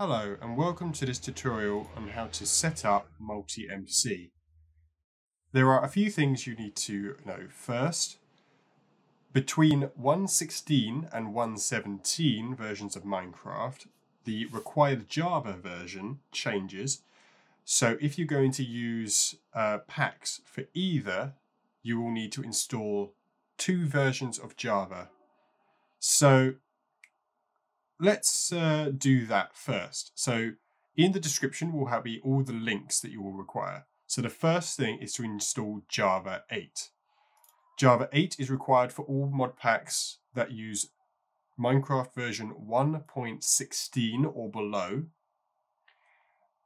Hello and welcome to this tutorial on how to set up multi-MC. There are a few things you need to know first. Between 1.16 and 1.17 versions of Minecraft, the required Java version changes. So if you're going to use uh, packs for either, you will need to install two versions of Java. So let's uh, do that first. So in the description we'll have all the links that you will require. So the first thing is to install Java 8. Java 8 is required for all mod packs that use Minecraft version 1.16 or below.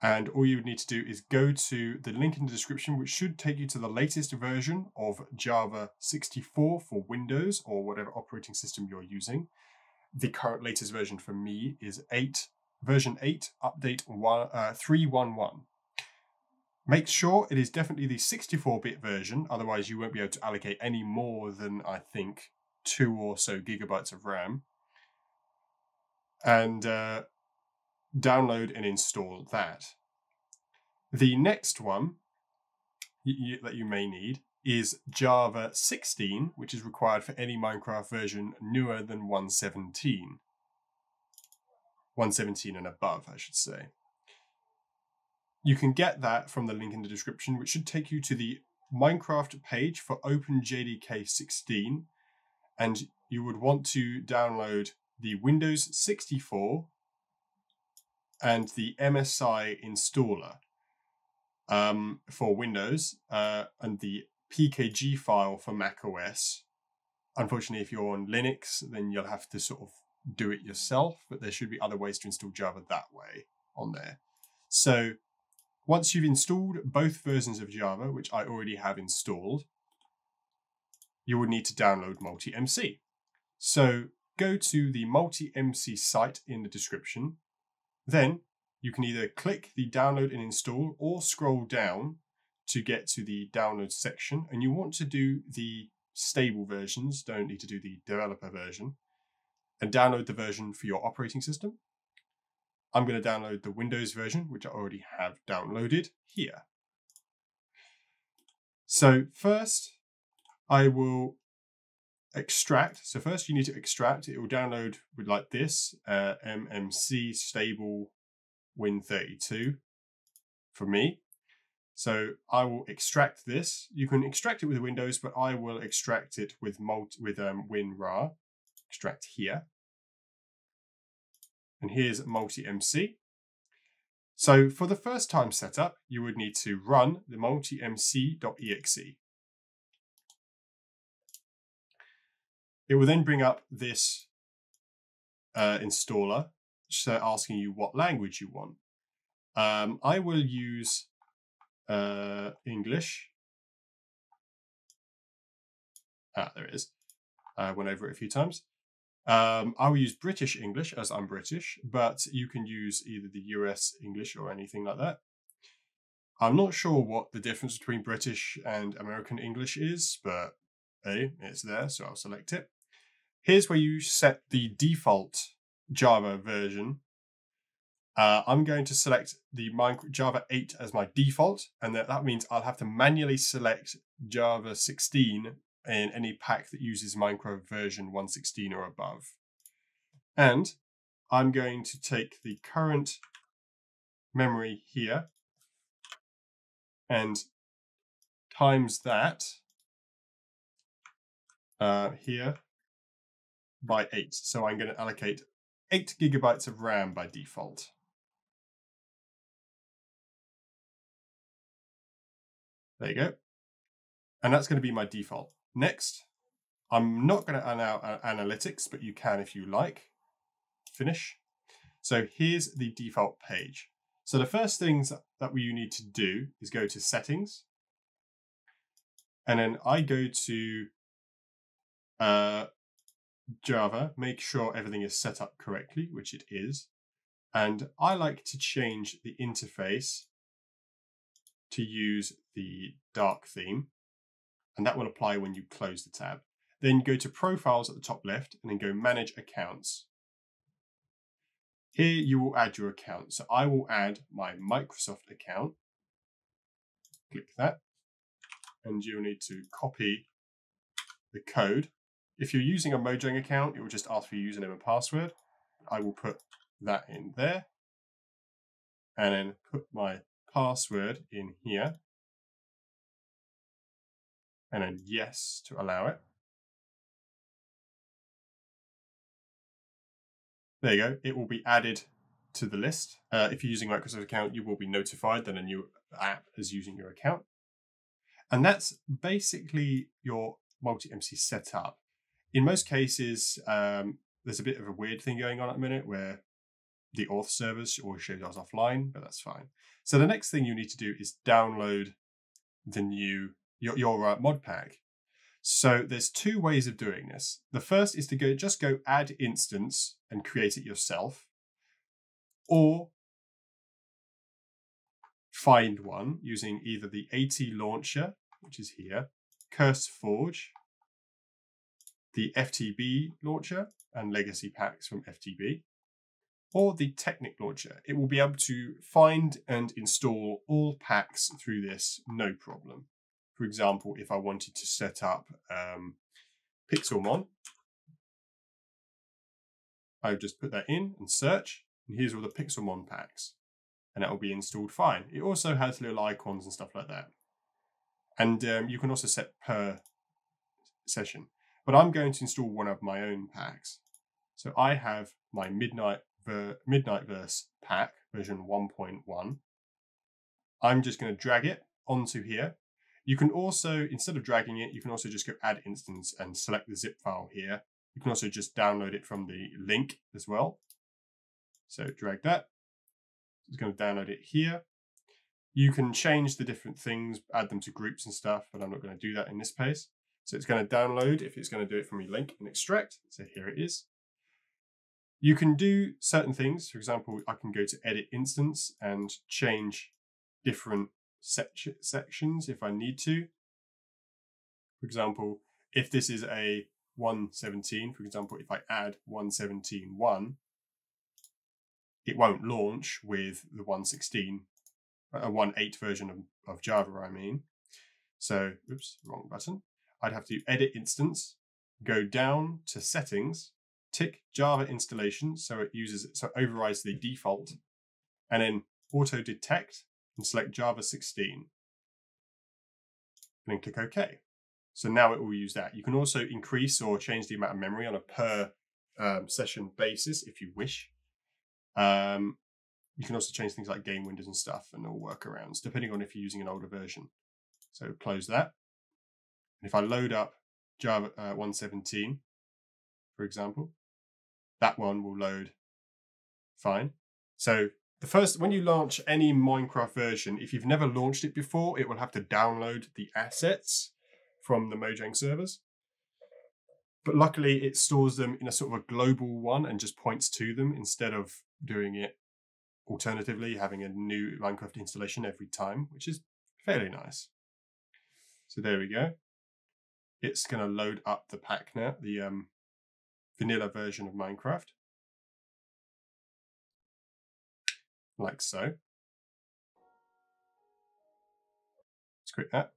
And all you would need to do is go to the link in the description, which should take you to the latest version of Java 64 for Windows or whatever operating system you're using the current latest version for me is 8 version 8 update one, uh, 311 make sure it is definitely the 64-bit version otherwise you won't be able to allocate any more than i think two or so gigabytes of ram. And uh, download and install that. The next one that you may need is Java 16, which is required for any Minecraft version newer than 117. 117 and above, I should say. You can get that from the link in the description, which should take you to the Minecraft page for OpenJDK 16. And you would want to download the Windows 64 and the MSI installer um, for Windows uh, and the PKG file for macOS. Unfortunately, if you're on Linux, then you'll have to sort of do it yourself, but there should be other ways to install Java that way on there. So once you've installed both versions of Java, which I already have installed, you would need to download Multi-MC. So go to the Multi-MC site in the description. Then you can either click the download and install or scroll down to get to the download section and you want to do the stable versions, don't need to do the developer version, and download the version for your operating system. I'm going to download the Windows version, which I already have downloaded here. So first, I will extract. So first you need to extract. It will download with like this, uh, MMC stable Win32 for me. So I will extract this. You can extract it with Windows, but I will extract it with multi, with um, WinRAR. Extract here. And here's multi-MC. So for the first time setup, you would need to run the multi-mc.exe. It will then bring up this uh, installer, so asking you what language you want. Um, I will use uh, English. Ah, there it is. I went over it a few times. Um, I will use British English as I'm British, but you can use either the US English or anything like that. I'm not sure what the difference between British and American English is, but hey, it's there, so I'll select it. Here's where you set the default Java version uh, I'm going to select the Java 8 as my default, and that, that means I'll have to manually select Java 16 in any pack that uses Minecraft version 116 or above. And I'm going to take the current memory here and times that uh, here by 8. So I'm going to allocate 8 gigabytes of RAM by default. There you go. And that's going to be my default. Next, I'm not going to allow analytics, but you can if you like. Finish. So here's the default page. So the first things that we need to do is go to settings. And then I go to uh, Java, make sure everything is set up correctly, which it is. And I like to change the interface to use the dark theme, and that will apply when you close the tab. Then go to Profiles at the top left, and then go Manage Accounts. Here you will add your account. So I will add my Microsoft account. Click that. And you'll need to copy the code. If you're using a Mojang account, it will just ask for your username and password. I will put that in there. And then put my password in here. And then yes to allow it. There you go. It will be added to the list. Uh, if you're using Microsoft account, you will be notified that a new app is using your account. And that's basically your multi-MC setup. In most cases, um, there's a bit of a weird thing going on at the minute where the auth service always shows us offline, but that's fine. So the next thing you need to do is download the new your, your uh, mod pack. So there's two ways of doing this. The first is to go just go add instance and create it yourself, or find one using either the AT launcher, which is here, CurseForge, the FTB launcher and legacy packs from FTB, or the Technic launcher. It will be able to find and install all packs through this no problem. For example, if I wanted to set up um, Pixelmon, I would just put that in and search, and here's all the Pixelmon packs, and that will be installed fine. It also has little icons and stuff like that. And um, you can also set per session. But I'm going to install one of my own packs. So I have my Midnight Ver Midnight Verse pack, version 1.1. I'm just going to drag it onto here you can also, instead of dragging it, you can also just go add instance and select the zip file here. You can also just download it from the link as well. So drag that. It's going to download it here. You can change the different things, add them to groups and stuff, but I'm not going to do that in this case. So it's going to download if it's going to do it from your link and extract. So here it is. You can do certain things. For example, I can go to edit instance and change different sections if I need to. For example, if this is a 117, for example, if I add 117.1, it won't launch with the 116, uh, a 1.8 version of, of Java, I mean. So, oops, wrong button. I'd have to edit instance, go down to settings, tick Java installation, so it uses, so it overrides the default, and then auto detect and select Java 16. And then click OK. So now it will use that. You can also increase or change the amount of memory on a per um, session basis if you wish. Um, you can also change things like game windows and stuff and all workarounds, depending on if you're using an older version. So close that. And if I load up Java uh, 117, for example, that one will load fine. So the first, when you launch any Minecraft version, if you've never launched it before, it will have to download the assets from the Mojang servers. But luckily, it stores them in a sort of a global one and just points to them instead of doing it alternatively, having a new Minecraft installation every time, which is fairly nice. So there we go. It's going to load up the pack now, the um, vanilla version of Minecraft. Like so. Let's click that.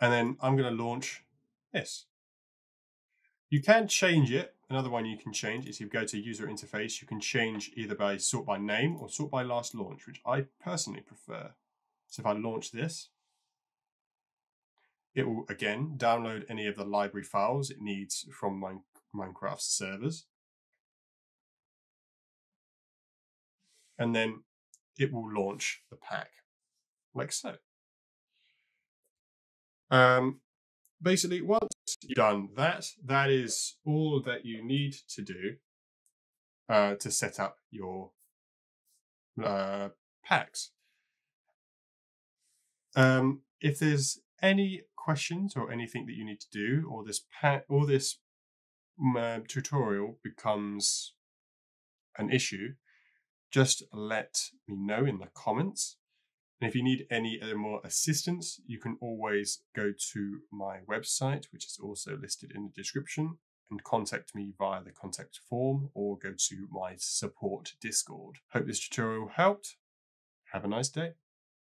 And then I'm going to launch this. You can change it. Another one you can change is if you go to user interface, you can change either by sort by name or sort by last launch, which I personally prefer. So if I launch this, it will again download any of the library files it needs from Minecraft servers. And then it will launch the pack like so. Um, basically, once you've done that, that is all that you need to do uh, to set up your uh, packs. Um, if there's any questions or anything that you need to do, or this pack, or this uh, tutorial becomes an issue, just let me know in the comments. And if you need any uh, more assistance, you can always go to my website, which is also listed in the description, and contact me via the contact form or go to my support Discord. Hope this tutorial helped. Have a nice day.